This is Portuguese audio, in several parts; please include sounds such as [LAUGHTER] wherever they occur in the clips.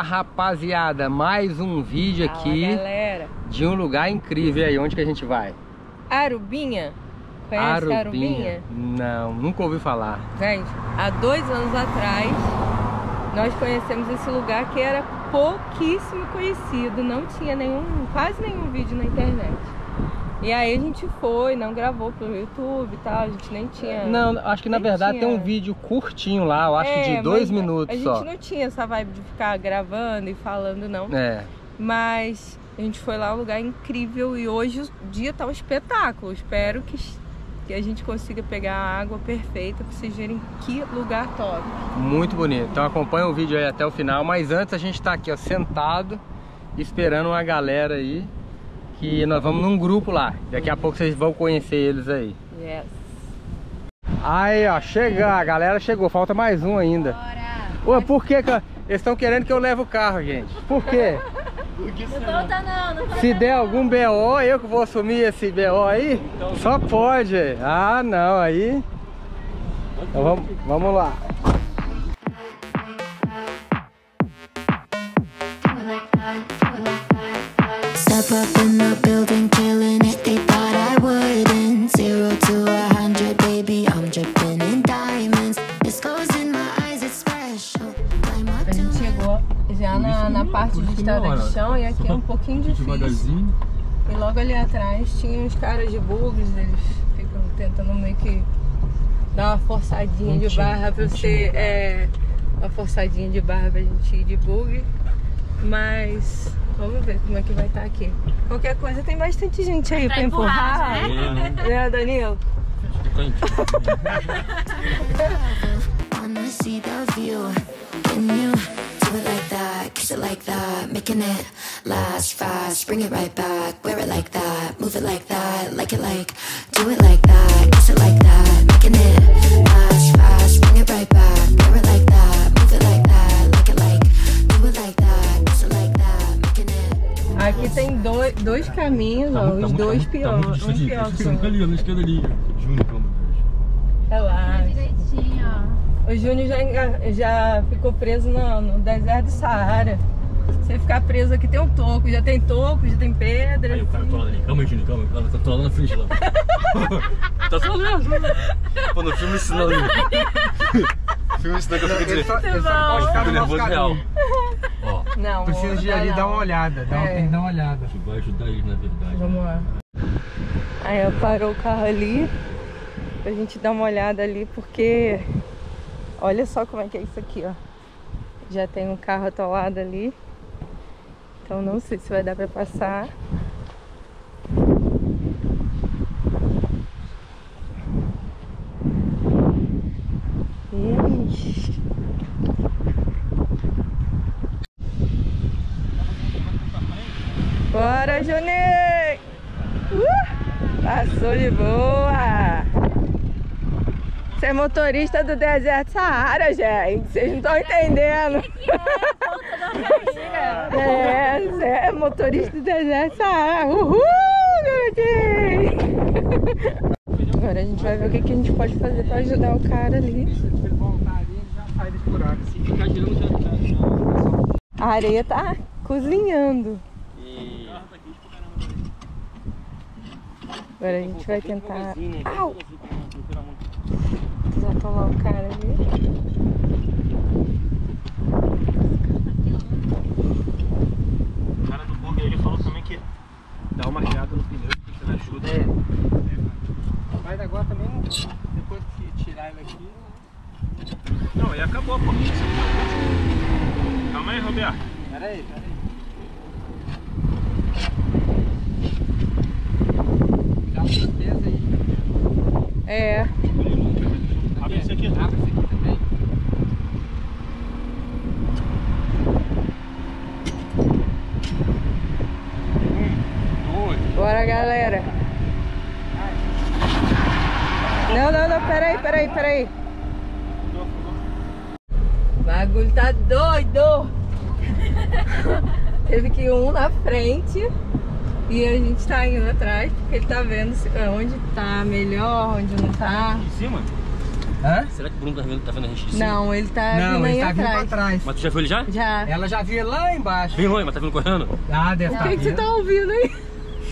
Fala rapaziada, mais um vídeo Fala, aqui galera. de um lugar incrível. E aí, onde que a gente vai? Arubinha. Conhece Arubinha? Não, nunca ouvi falar. Gente, há dois anos atrás, nós conhecemos esse lugar que era pouquíssimo conhecido, não tinha nenhum, quase nenhum vídeo na internet. E aí a gente foi, não gravou pelo YouTube e tal, a gente nem tinha. Não, acho que na verdade tinha. tem um vídeo curtinho lá, eu acho É, de dois minutos A só. gente não tinha essa vibe de ficar gravando e falando, não. É, Mas a gente foi lá, um lugar incrível e hoje o dia tá um espetáculo. Espero que, que a gente consiga pegar a água perfeita pra vocês verem que lugar top. muito bonito. Então acompanha o vídeo aí até o final. Mas antes a gente tá aqui, ó, sentado, esperando uma galera aí. Que nós vamos num grupo lá. Daqui a pouco vocês vão conhecer eles aí. Yes. Aí, ó, chega, a galera chegou, falta mais um ainda. Ué, por que que... Eles estão querendo que eu leve o carro, gente. Por quê? Não conta não, não conta Se der algum BO, eu que vou assumir esse BO aí? Só pode. Ah, não, aí... Então vamos, vamos lá. Aqui é um pouquinho difícil. Devagarzinho. E logo ali atrás tinha uns caras de bugs, eles ficam tentando meio que dar uma forçadinha de barra pra você. É, uma forçadinha de barra pra gente ir de bug. Mas vamos ver como é que vai estar aqui. Qualquer coisa tem bastante gente aí Pra pra empurrar. empurrar, Né, Danilo? [LAUGHS] wanna see the view. Do it like that? Kiss it like that, making it last fast. Bring it right back, wear it like that, move it like that, like it like. Do it like that, kiss it like that, making it last fast. Bring it right back, wear it like that, move it like that, like it like. Do it like that, kiss it like that, making it. Aqui tem dois, dois caminhos, ó, os dois piores. Um pior que O Júnior já, já ficou preso no, no deserto do Saara. Você ficar preso aqui tem um toco, já tem toco, já tem pedra. Aí o cara assim. tola ali. Calma aí, Júnior, calma. Tá tolando na frente lá. [LAUGHS] tá tolando. Pô, no filme isso não. [LAUGHS] filme isso não que eu fico direito. ele só pode ficar no nosso caminho. Ó, Não, Precisa de não, ali não. dar uma olhada. Dá, É. Tem que dar uma olhada. isso vai ajudar ele na verdade. Vamos lá. Aí eu parou o carro ali pra gente dar uma olhada ali, porque olha só como é que é isso aqui, ó. Já tem um carro atolado ali. Então não sei se vai dar pra passar. É motorista do deserto Saara, gente. Vocês não estão entendendo. É, você é motorista do deserto Saara. Uhul, garotinho! Agora a gente vai ver o que, que a gente pode fazer pra ajudar o cara ali. Se ele voltar ali, ele já sai desse buraco. Se ficar girando já. A areia tá cozinhando. Agora a gente vai tentar. Au! Desatolar o cara ali. O cara do bug ele falou também que dá uma riada no pneu que você ajuda. É. Mas agora também, depois que tirar ele aqui... Não, e acabou, pô. Calma aí, Roberto. Pera aí, pera aí. Dá uma certeza aí. É. Abre esse aqui. Abre esse aqui também. Bora, galera. Não, não, não, peraí, peraí, peraí. O bagulho tá doido. [LAUGHS] Teve que ir um na frente e a gente tá indo atrás porque ele tá vendo se- onde tá melhor, onde não tá. Em cima? Hã? Será que o Bruno tá vendo, tá vendo a gente de cima? Não, ele tá Não, vindo aí ele tá vindo atrás. pra trás. Mas tu já viu ele já? Já. Ela já viu lá embaixo. Vem longe, mas tá vindo correndo? Ah, deve O estar que, que você vindo. tá ouvindo aí?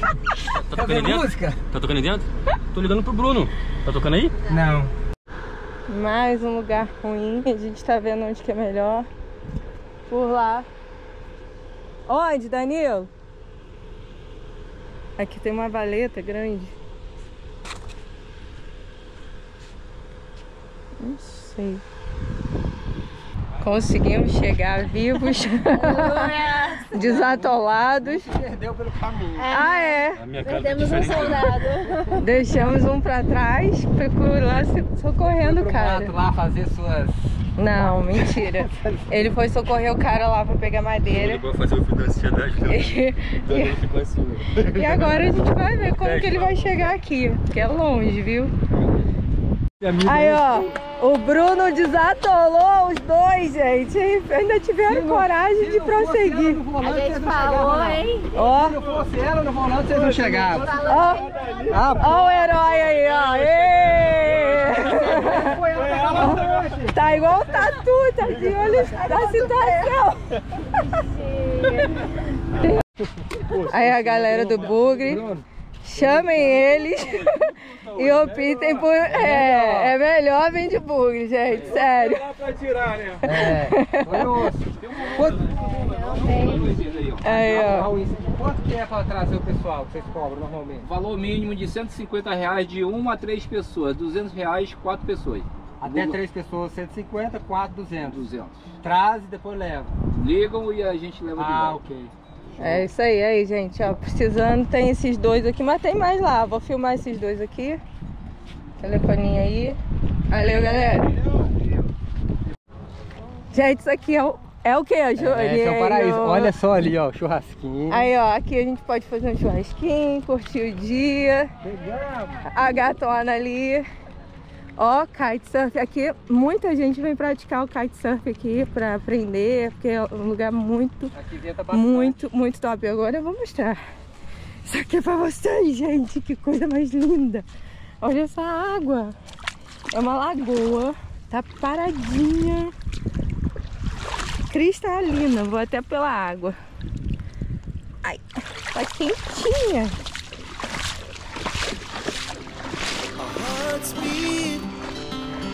Tá Tá tocando aí vendo dentro? música? Tá tocando aí dentro? Tô ligando pro Bruno. Tá tocando aí? Não. Mais um lugar ruim. A gente tá vendo onde que é melhor. Por lá. Onde, Danilo? Aqui tem uma valeta grande. Não sei. Conseguimos chegar vivos, [LAUGHS] desatolados. Perdeu pelo caminho. Ah, é. A minha cara Perdemos um soldado. Deixamos um pra trás, ficou lá socorrendo o cara. mato lá fazer suas... Não, mentira. Ele foi socorrer o cara lá pra pegar madeira. Vou fazer o fio da ansiedade. [LAUGHS] E, Ele ficou assim. e agora a gente vai ver como que ele vai chegar aqui. Que é longe, viu? Aí, ó. O Bruno desatolou os dois, gente. Ainda tiveram coragem de prosseguir. A gente falou, hein? Ó, Se não fosse ela no volante, vocês não chegavam. ó. Ah, Ó o herói aí, ó. Frente. Tá igual o Tatu, tá de olho na situação. Aí a galera do Bugre, chamem eles [LAUGHS] e optem por. É, é melhor vir de Bugre, gente, sério. É, foi osso. Quanto, Aí, ó. Quanto que é pra trazer o pessoal que vocês cobram normalmente? Valor mínimo de 150 reais de 1 a 3 pessoas, 200 reais 4 pessoas. Até Google- três pessoas, 150, 4, 200. 200. Traz e depois leva. Ligam e a gente leva de Ah, volta. ok. É isso aí, aí, gente, ó. Precisando, tem esses dois aqui, mas tem mais lá. Vou filmar esses dois aqui. Telefoninho aí. Valeu, galera. Gente, isso aqui é o, é o que, Júlio? É, esse é o paraíso. Olha só ali, ó, o churrasquinho. Aí, ó, aqui a gente pode fazer um churrasquinho, curtir o dia. Legal. A gatona ali. Ó, kitesurf. Aqui, muita gente vem praticar o kitesurf aqui pra aprender, porque é um lugar muito, bastante. muito, muito top. Agora eu vou mostrar. Isso aqui é pra vocês, gente. Que coisa mais linda. Olha essa água. É uma lagoa. Tá paradinha. Cristalina. Vou até pela água. Ai, tá quentinha. hearts beat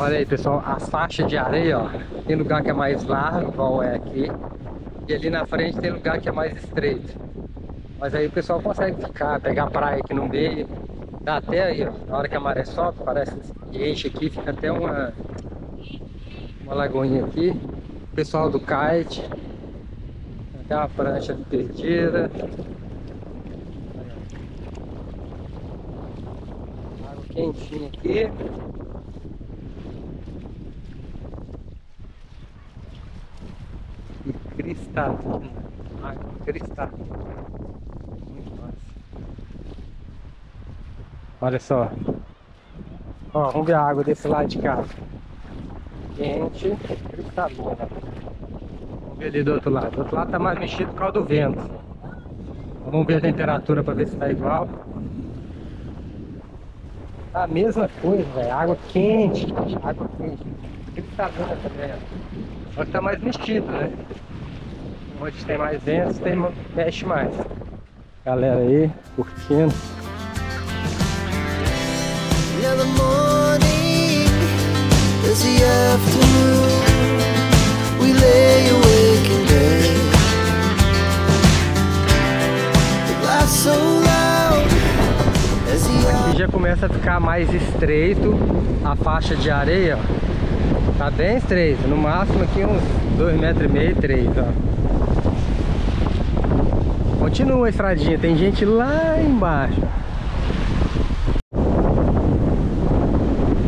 Olha aí, pessoal, a faixa de areia, ó. Tem lugar que é mais largo, igual é aqui. E ali na frente tem lugar que é mais estreito. Mas aí o pessoal consegue ficar, pegar praia aqui no meio. Dá até aí, ó. Na hora que a maré sobe, parece que enche aqui, fica até uma, uma lagoinha aqui. O pessoal do kite. Tem uma prancha ali perdida. Água quentinha aqui. Cristalina. Água cristalina. Muito massa. Olha só. Ó, vamos ver a água desse lado de cá. Quente, cristalina. Vamos ver ali do outro lado. Do outro lado tá mais mexido por causa do vento. Vamos ver a temperatura para ver se tá igual. Tá a mesma coisa, velho. Água quente. Água quente. Cristalina também. Só que tá mais mexido, né? onde tem mais vento, tem, mexe mais. Galera aí, curtindo. Aqui já começa a ficar mais estreito a faixa de areia, ó. Tá bem estreito, no máximo aqui uns 2,5m, 3, ó. Continua a estradinha, tem gente lá embaixo.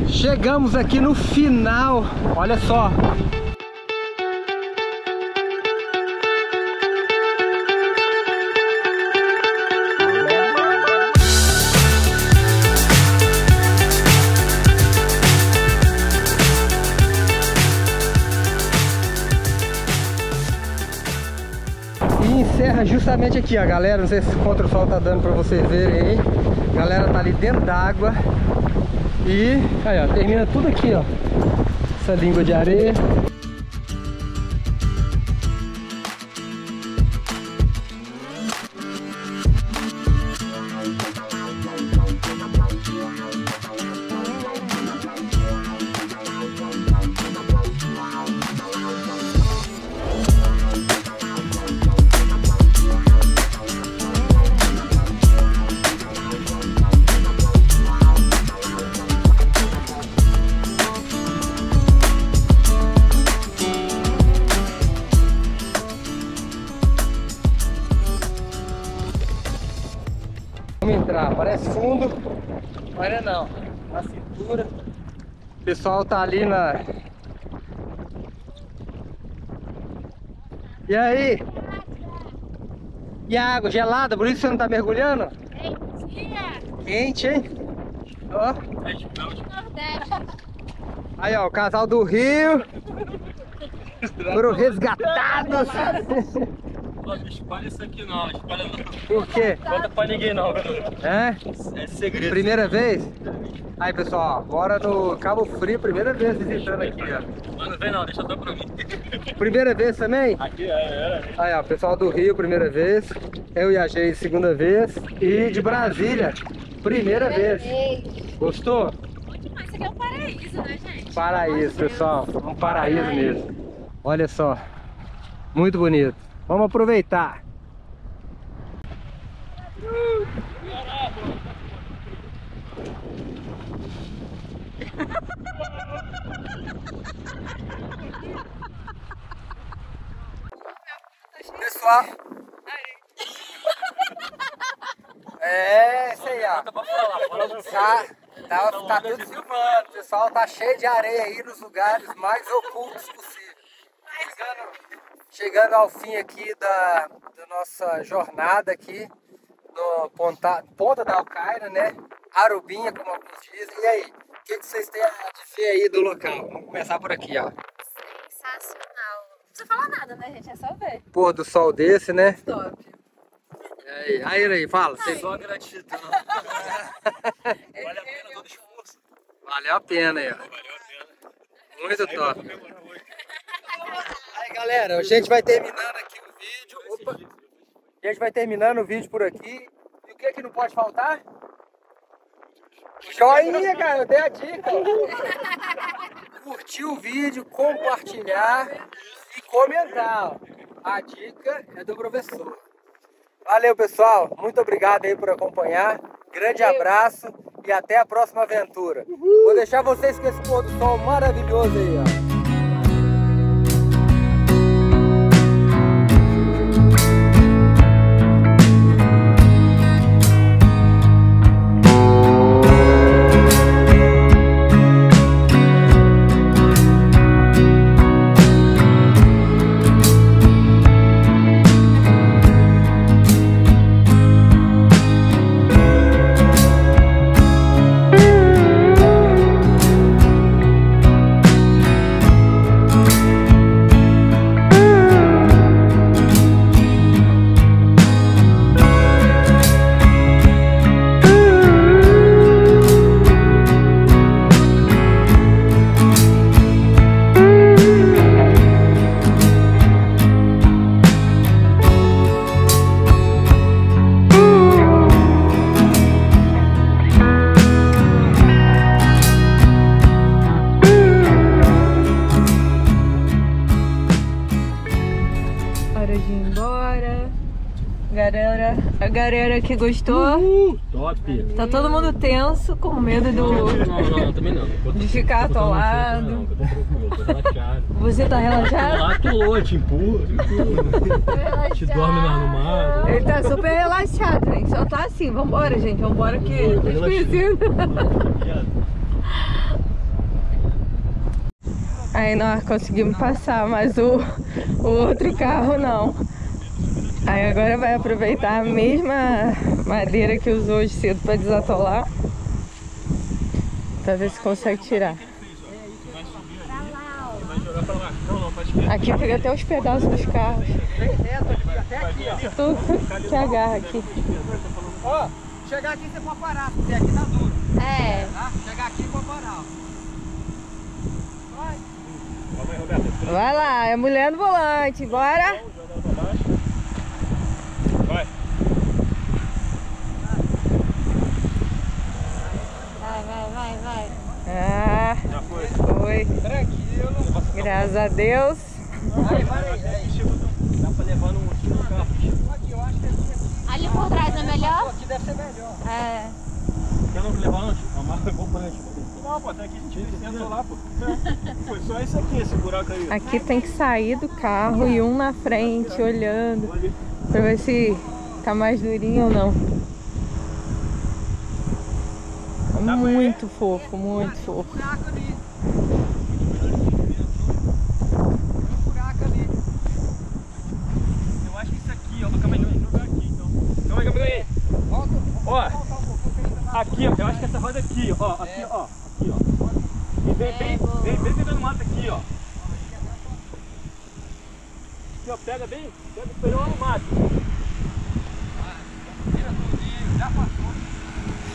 Chegamos aqui no final, olha só. Encerra justamente aqui, ó, galera. Não sei se contra o sol tá dando pra vocês verem aí. Galera tá ali dentro d'água. E aí, ó, termina tudo aqui, ó. Essa língua de areia. Entrar, parece fundo, mas não é não. Na cintura. O pessoal tá ali na. E aí? E a água gelada, por isso você não tá mergulhando? Quente, hein? Ó. Aí, ó, o casal do Rio. [LAUGHS] Foram resgatados. [LAUGHS] Não espalha isso aqui não, espalha não. Por quê? Conta pra ninguém não. É? É segredo. Primeira vez? Aí, pessoal, bora no Cabo Frio, primeira vez visitando aqui, ó. Mas não vem não, deixa só pra mim. Primeira vez também? Aqui é, é. Aí, ó, pessoal do Rio, primeira vez. Eu e a segunda vez. E de Brasília, primeira vez. Gostou? Mas isso aqui é um paraíso, né, gente? Paraíso, pessoal. Um paraíso mesmo. Olha só. Muito bonito. Vamos aproveitar. Pessoal. É, fala você. Tá, tá, tá tudo filmando. O pessoal tá cheio de areia aí nos lugares mais ocultos possível. Chegando, chegando ao fim aqui da, da nossa jornada aqui no Ponta, Ponta da Alcaina, né? Arubinha, como alguns dizem. E aí, o que, que vocês têm a dizer aí do local? Vamos começar por aqui, ó. Sensacional. Não precisa falar nada, né, gente? É só ver. Pôr do sol desse, né? Top. E aí, aí, aí fala. Vocês... Só gratidão. Vale a pena todo esforço. Valeu a pena aí, ó. Valeu a pena. Muito top. Galera, a gente vai terminando aqui o vídeo. Opa. A gente vai terminando o vídeo por aqui. E o que que não pode faltar? Joinha, cara, eu dei a dica. Curtir o vídeo, compartilhar e comentar. A dica é do professor. Valeu, pessoal. Muito obrigado aí por acompanhar. Grande abraço e até a próxima aventura. Vou deixar vocês com esse pôr do sol maravilhoso aí, ó. Que gostou. Uh, top! Tá todo mundo tenso, com medo do, Não, não, também não. Enquanto- de ficar não atolado. Não, tô tranquilo, tô relaxado. Você tá Tô relaxado? lá, atolou, te empurra, te empurra. Te dorme no mar. Ele tá super relaxado, gente. Só tá assim, vambora, gente. Vambora que tá tô esquecido. Aí nós conseguimos passar, mas o, o outro carro não. Aí agora vai aproveitar a mesma madeira que usou hoje cedo para desatolar. Pra ver se consegue tirar. Aqui pega até os pedaços dos carros. Tu que agarra aqui. Ó, chegar aqui você pode parar, porque aqui tá duro, É. tá? Chegar aqui pode parar. Vai lá, é mulher no volante, bora! Vai, vai, vai, vai. Ah, foi. Tranquilo. Graças a Deus. Vai, vai aí. Dá pra levar no no carro. Aqui, eu acho que aqui, Ali por trás é melhor? aqui deve ser melhor. É. Quer não levar antes? A marca é acompanhante. Não, pô, até aqui a gente sentou lá, pô. Foi só isso aqui, esse buraco aí. Aqui tem que sair do carro e um na frente olhando pra ver se tá mais durinho ou não. É muito fofo, muito fofo. Buraco ali. Tem um buraco ali. Eu acho que isso aqui, ó. Calma aí, calma aí. Jogar aqui, então. Calma aí, calma aí. Volta, Ó, volta pouco aí. aqui, ó. Eu acho que essa roda aqui, ó. Aqui, ó. Aqui, ó. E vem bem, vem bem pegando mato aqui, ó. Aqui, ó. Pega bem, pega pegando no mato.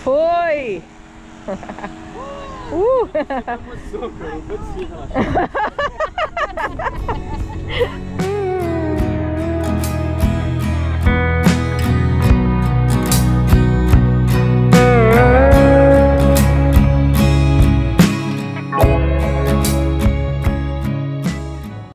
Foi! Uh! Emoção, cara. Não pode ser, relaxa.